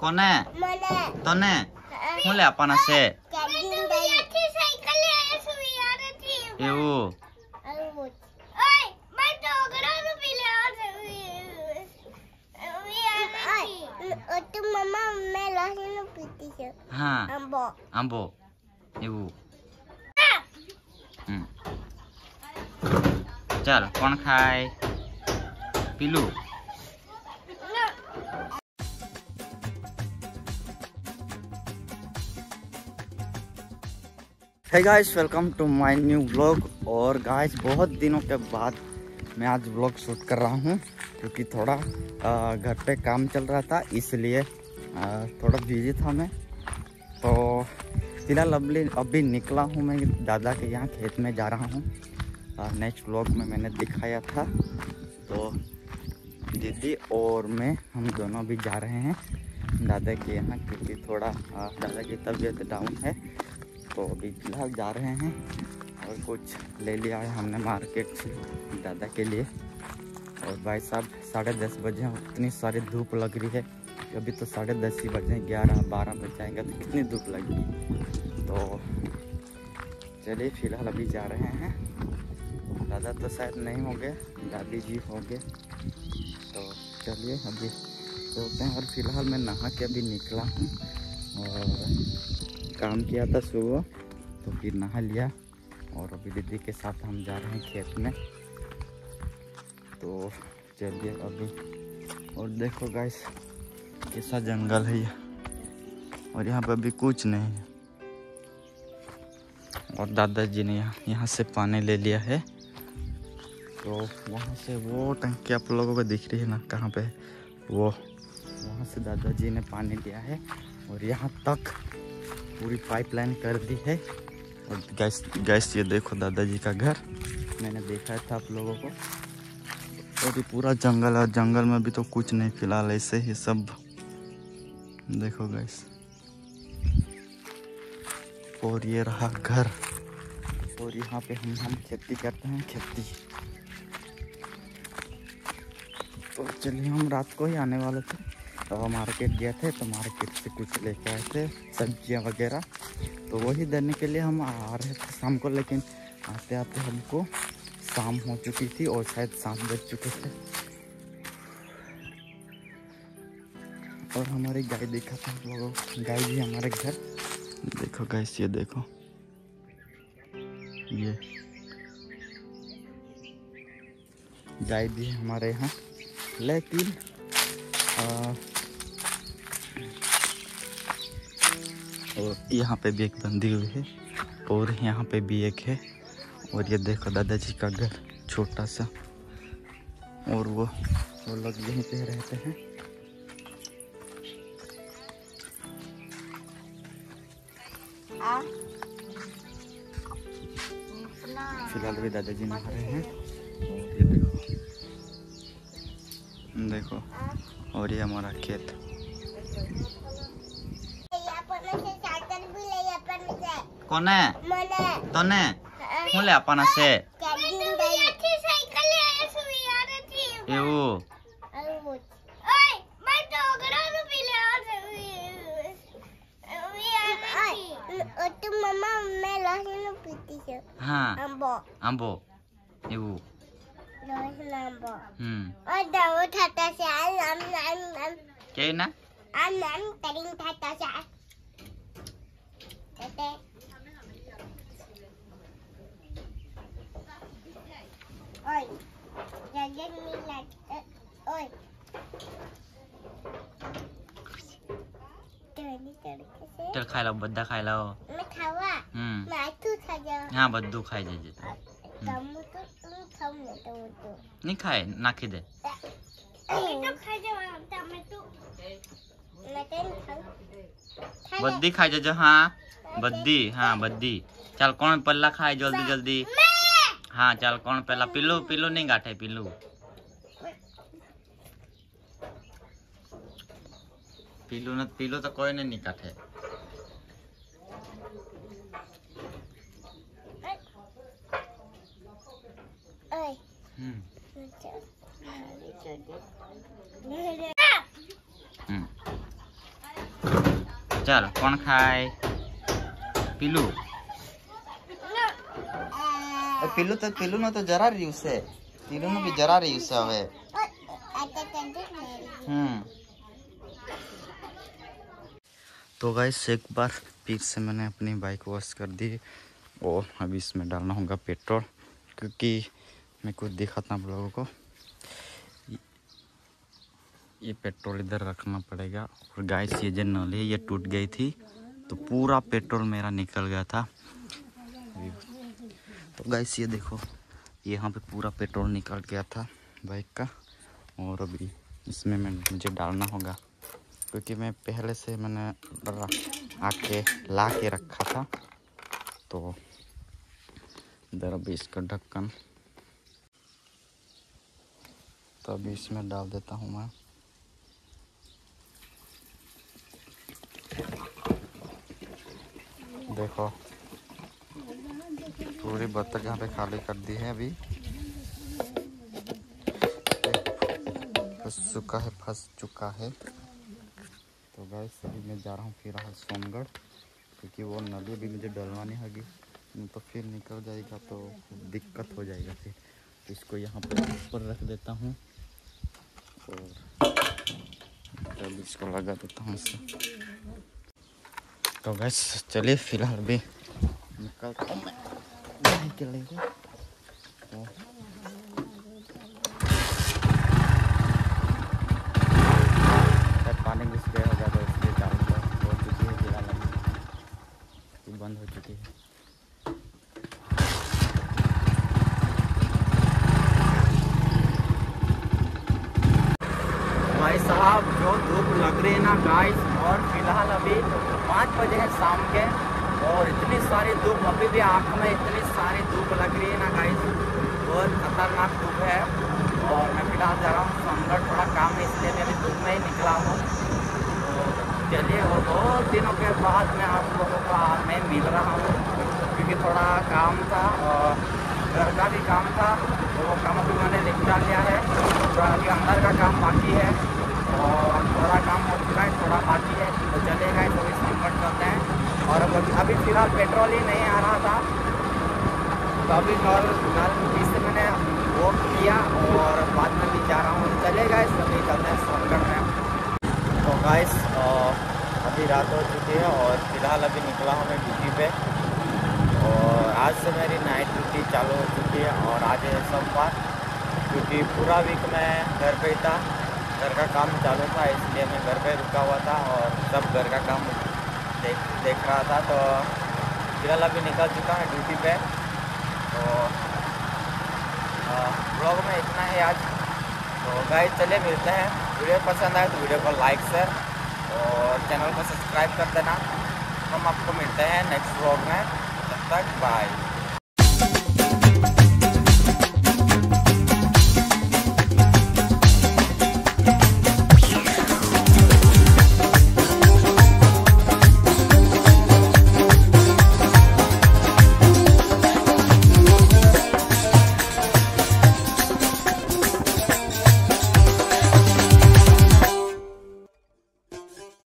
કોને? તને? શું લે આપવાના છે. એવું. હા. આંબો. એવું. ચાલ કોણ ખાય? પીલું. है guys welcome to my new vlog और गाइस बहुत दिनों के बाद मैं आज व्लॉग शूट कर रहा हूँ, क्योंकि थोड़ा घर पे काम चल रहा था, इसलिए थोड़ा बिज़ी था मैं। तो फ़िलहाल अभी अभी निकला हूँ मैं दादा के यहाँ, खेत में जा रहा हूँ। नेक्स्ट व्लॉग में मैंने दिखाया था। तो दीदी और मैं, हम दोनों भी जा रहे हैं दादा के यहाँ, क्योंकि थोड़ा दादा की तबीयत डाउन है। तो अभी फ़िलहाल जा रहे हैं और कुछ ले लिया है हमने मार्केट से दादा के लिए। और भाई साहब, साढ़े दस बजे हैं, इतनी सारी धूप लग रही है अभी तो साढ़े दस ही बजे ग्यारह, बारह बज जाएँगे तो कितनी धूप लगेगी तो चलिए, फ़िलहाल अभी जा रहे हैं। दादा तो शायद नहीं हो गए दादी जी हो गए तो चलिए, अभी सोते हैं। और फ़िलहाल मैं नहा के अभी निकला हूँ। और काम किया था सुबह तो फिर नहा लिया। और अभी दीदी के साथ हम जा रहे हैं खेत में। तो चलिए अभी। और देखो गाइस कैसा जंगल है ये। और यहाँ पर अभी कुछ नहीं है। और दादाजी ने यहाँ यहाँ से पानी ले लिया है। तो वहाँ से वो टंकी आप लोगों को दिख रही है ना, कहाँ पे वो वहाँ से दादाजी ने पानी लिया है। और यहाँ तक पूरी पाइपलाइन कर दी है। और गैस गैस ये देखो दादाजी का घर। मैंने देखा था आप लोगों को। और ये पूरा जंगल है जंगल में भी तो कुछ नहीं फ़िलहाल ऐसे ही सब। देखो गैस और ये रहा घर। और यहाँ पे हम हम खेती करते हैं खेती। तो चलिए हम रात को ही आने वाले थे। तो हम मार्केट गए थे तो मार्केट से कुछ लेके आए थे सब्ज़ियाँ वगैरह। तो वही देने के लिए हम आ रहे थे शाम को लेकिन आते आते हमको शाम हो चुकी थी और शायद शाम बज चुके थे। और हमारी गाय देखा था आप लोगों गाय भी हमारे घर। देखो गैस ये देखो। ये। गाय भी हमारे यहाँ। लेकिन आ, और यहाँ पे भी एक बंदी हुई है और यहाँ पे भी एक है और ये देखो दादाजी का घर छोटा सा और वो वो लोग यहीं पे रहते हैं। फ़िलहाल भी दादाजी नहा रहे हैं। और ये देखो देखो और ये हमारा खेत। કોને મને તને હું લે આપવાના છે ચાર્જિંગ દઈ સાયકલ લઈ આવ્યો છું યારથી એવું આવું ઓય મેં તો ઘરનું પી લે તો મમ્મા મેં લસીનું પીતી છે હા આંબો આંબો એવું લસણ આંબો હમ ઓય દવો થતા છે આમ આમ આમ આમ કે ના આમ આમ કરીને થતા છે એટલે ઓય જગન મી લાગ ઓય તોની તડકે છે ચાલ ખાઈ લો બધા ખાઈ લો મેં ખાવા હમ માથું ખાજા હા બધું ખાઈ જજે તું. તમુ તો તું ખાવ ને તો તો નહીં ખાય નાખી દે તો ખાજા તમે તો મેં કેમ ખાવ બધી ખાઈ જજો હા બધી હા બધી ચાલ કોણ પહેલા ખાય જલ્દી જલ્દી હા ચાલ કોણ પહેલા પીલું પીલું નહીં ગાંઠે પીલું પીલું નથી પીલું તો કોઈને નહીં કાઢે ઓય હમ ચાલ મારી જોડે હમ पीलू तो पीलू ने तो जरा रही उसे पीलू ने भी जरा रही उसे मेरी हम्म तो गाइस एक बार फिर से मैंने अपनी बाइक वॉश कर दी और अभी इसमें डालना होगा पेट्रोल क्योंकि मैं कुछ दिखाता हूँ आप लोगों को ये- पेट्रोल इधर रखना पड़ेगा और गाइस ये जो नली ये टूट गई थी तो पूरा पेट्रोल मेरा निकल गया था तो गाइस ये देखो यहाँ पे पूरा पेट्रोल निकल गया था बाइक का, और अभी इसमें मैं, मुझे डालना होगा, क्योंकि मैं पहले से मैंने आके ला के रखा था तो इधर अभी इसका ढक्कन। तो अभी इसमें डाल देता हूँ मैं। देखो पूरी बत्तख यहाँ पे खाली कर दी है अभी। फंस चुका है, फंस चुका है। तो गैस अभी मैं जा रहा हूँ फिर सोनगढ़, क्योंकि वो नली भी मुझे डलवानी होगी। नहीं तो फिर निकल जाएगा तो दिक्कत हो जाएगा फिर। तो इसको यहाँ पर ऊपर रख देता हूँ। और तब इसको लगा देता हूँ इससे तो गैस चलिए फ़िलहाल भी निकलता हूँ मैं। शायद पानी घुस गया होगा तो इसलिए चालू तो हो चुकी है फ़िलहाल बंद हो चुकी है। भाई साहब, जो धूप लग रही है ना गाइस और फ़िलहाल अभी पाँच बजे है शाम के। और इतनी सारी धूप अभी भी आँख में इतनी सारी धूप लग रही है ना गाइस बहुत खतरनाक धूप है। और मैं फ़िलहाल जा रहा हूँ सोनगढ़ थोड़ा काम है, इसलिए मैं अभी धूप में ही निकला हूँ। तो चलिए, और बहुत दिनों के बाद मैं आप लोगों का, मैं मिल रहा हूँ, क्योंकि थोड़ा काम था और घर का भी काम था तो वो काम अभी मैंने निपटा लिया है। थोड़ा अभी अंदर का काम बाकी है और थोड़ा काम हो चुका है, थोड़ा बाकी है। तो चलेगा तो इस और अभी फ़िलहाल पेट्रोल ही नहीं आ रहा था। तो अभी नॉर नल से मैंने वो किया और बाद में भी जा रहा हूँ। चलेगा इस अभी चलते हैं सोनगढ़ में तो गाइस अभी रात हो चुकी है और फ़िलहाल अभी निकला हूँ मैं ड्यूटी पे। और आज से मेरी नाइट ड्यूटी चालू हो चुकी है और आज है सोमवार। क्योंकि पूरा वीक मैं घर पे ही था। घर का काम चालू था, इसलिए मैं घर पे रुका हुआ था और सब घर का काम देख देख रहा था तो फ़िलहाल अभी निकल चुका है ड्यूटी पे। तो ब्लॉग में इतना ही आज। तो गाइस चलिए मिलते हैं। वीडियो पसंद आए तो वीडियो को लाइक शेयर और चैनल को सब्सक्राइब कर देना। हम आपको मिलते हैं नेक्स्ट ब्लॉग में। तब तक बाय